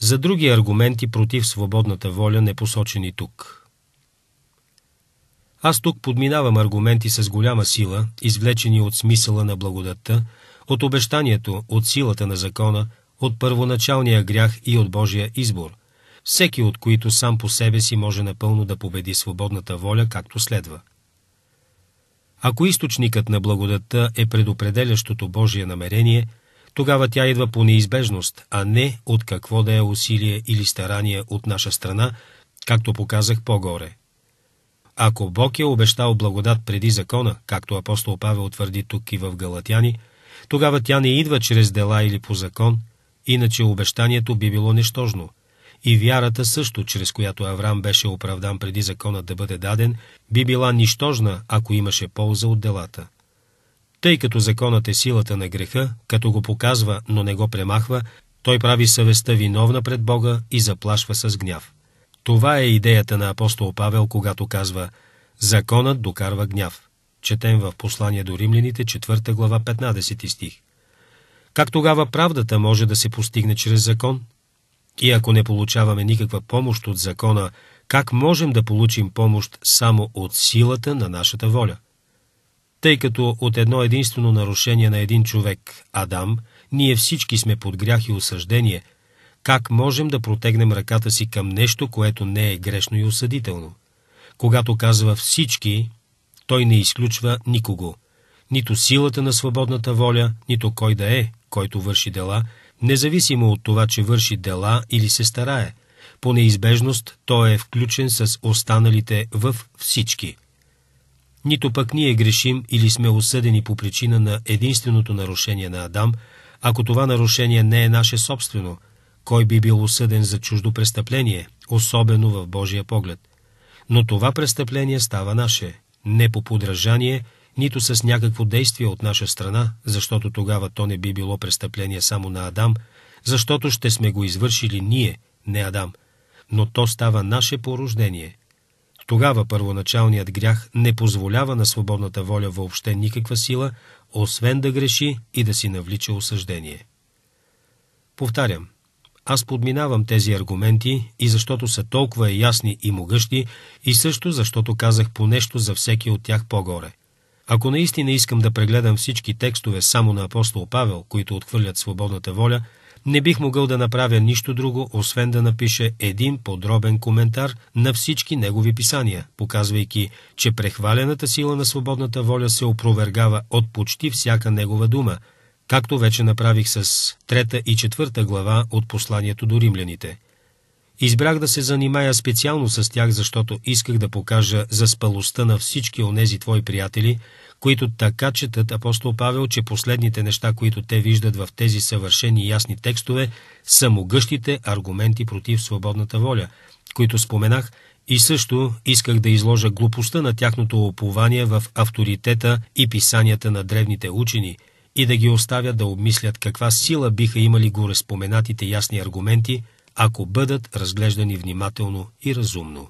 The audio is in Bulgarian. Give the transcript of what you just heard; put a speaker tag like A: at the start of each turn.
A: За други аргументи против свободната воля не посочени тук. Аз тук подминавам аргументи с голяма сила, извлечени от смисъла на благодатта, от обещанието, от силата на закона, от първоначалния грях и от Божия избор, всеки от които сам по себе си може напълно да победи свободната воля, както следва. Ако източникът на благодатта е предопределящото Божие намерение, тогава тя идва по неизбежност, а не от какво да е усилие или старание от наша страна, както показах по-горе. Ако Бог е обещал благодат преди закона, както апостол Павел твърди тук и в Галатяни, тогава тя не идва чрез дела или по закон, иначе обещанието би било нищожно. И вярата също, чрез която Авраам беше оправдан преди законът да бъде даден, би била нищожна, ако имаше полза от делата. Тъй като законът е силата на греха, като го показва, но не го премахва, той прави съвестта виновна пред Бога и заплашва с гняв. Това е идеята на апостол Павел, когато казва «Законът докарва гняв». Четем в послание до римляните, 4 глава, 15 стих. Как тогава правдата може да се постигне чрез закон? И ако не получаваме никаква помощ от закона, как можем да получим помощ само от силата на нашата воля? Тъй като от едно единствено нарушение на един човек, Адам, ние всички сме под грях и осъждение, как можем да протегнем ръката си към нещо, което не е грешно и осъдително? Когато казва всички, той не изключва никого. Нито силата на свободната воля, нито кой да е, който върши дела, независимо от това, че върши дела или се старае. По неизбежност той е включен с останалите в всички. Нито пък ние грешим или сме осъдени по причина на единственото нарушение на Адам, ако това нарушение не е наше собствено, кой би бил осъден за чуждо престъпление, особено в Божия поглед. Но това престъпление става наше, не по подражание, нито с някакво действие от наша страна, защото тогава то не би било престъпление само на Адам, защото ще сме го извършили ние, не Адам, но то става наше порождение. Тогава първоначалният грях не позволява на свободната воля въобще никаква сила, освен да греши и да си навлича осъждение. Повтарям, аз подминавам тези аргументи и защото са толкова ясни и могъщи, и също защото казах по нещо за всеки от тях по-горе. Ако наистина искам да прегледам всички текстове само на апостол Павел, които отхвърлят свободната воля, не бих могъл да направя нищо друго, освен да напиша един подробен коментар на всички негови писания, показвайки, че прехвалената сила на свободната воля се опровергава от почти всяка негова дума, както вече направих с трета и четвърта глава от посланието до римляните. Избрах да се занимая специално с тях, защото исках да покажа за спалостта на всички онези твои приятели, които така четат апостол Павел, че последните неща, които те виждат в тези съвършени ясни текстове, са могъщите аргументи против свободната воля, които споменах, и също исках да изложа глупостта на тяхното опование в авторитета и писанията на древните учени и да ги оставя да обмислят каква сила биха имали горе споменатите ясни аргументи, ако бъдат разглеждани внимателно и разумно.